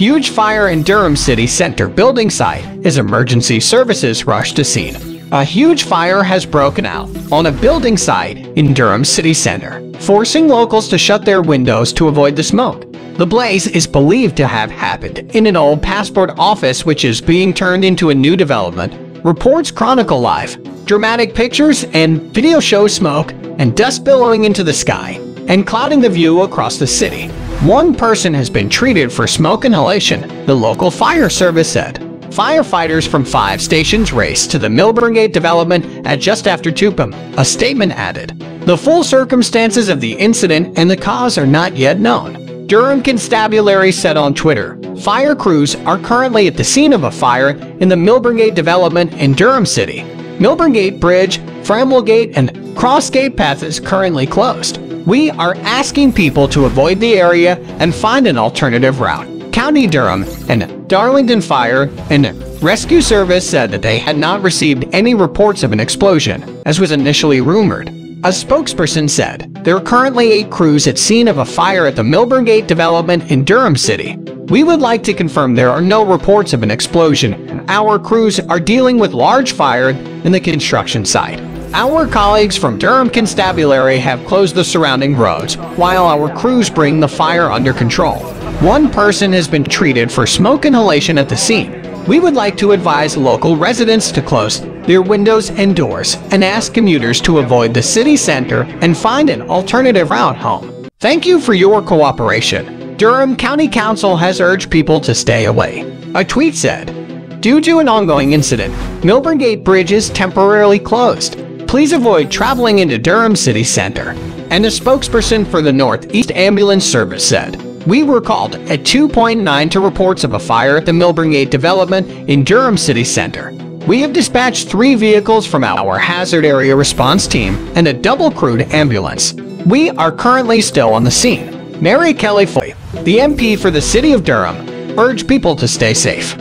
Huge fire in Durham City Center building site as emergency services rush to scene. A huge fire has broken out on a building site in Durham City Center, forcing locals to shut their windows to avoid the smoke. The blaze is believed to have happened in an old passport office which is being turned into a new development. Reports ChronicleLive. Dramatic pictures and video show smoke and dust billowing into the sky and clouding the view across the city. One person has been treated for smoke inhalation, the local fire service said. Firefighters from five stations raced to the Milburngate development at just after 2 p.m., a statement added. The full circumstances of the incident and the cause are not yet known. Durham Constabulary said on Twitter, fire crews are currently at the scene of a fire in the Milburngate development in Durham City. Milburngate Bridge, Framwellgate, and Crossgate Peth is currently closed. We are asking people to avoid the area and find an alternative route. County Durham and Darlington Fire and Rescue Service said that they had not received any reports of an explosion, as was initially rumored. A spokesperson said, there are currently eight crews at scene of a fire at the Milburngate development in Durham City. We would like to confirm there are no reports of an explosion. And our crews are dealing with large fire in the construction site. Our colleagues from Durham Constabulary have closed the surrounding roads, while our crews bring the fire under control. One person has been treated for smoke inhalation at the scene. We would like to advise local residents to close their windows and doors and ask commuters to avoid the city center and find an alternative route home. Thank you for your cooperation. Durham County Council has urged people to stay away. A tweet said, Due to an ongoing incident, Milburngate Bridge is temporarily closed please avoid traveling into Durham City Center. And a spokesperson for the Northeast Ambulance Service said, We were called at 2.9 to reports of a fire at the Milburngate development in Durham City Center. We have dispatched three vehicles from our hazard area response team and a double-crewed ambulance. We are currently still on the scene. Mary Kelly Foy, the MP for the City of Durham, urged people to stay safe.